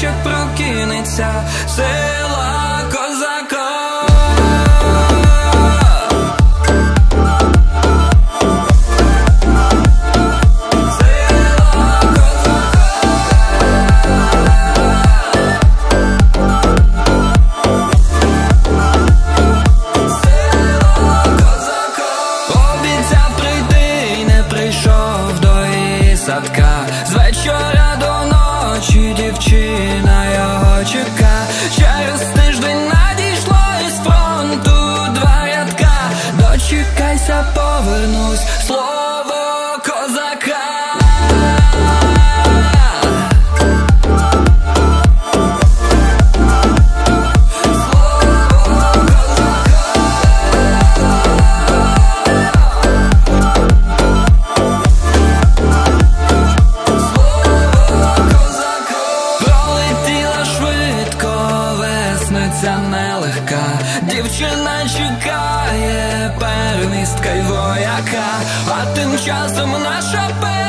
ще прокинеться сила козака. Обіцяв прийти, не прийшов до її садка. Повернусь, слово козака. Пролетіла швидко, весниця нелегка, дівчина чекає, первістка й вояка, а тим часом наша песня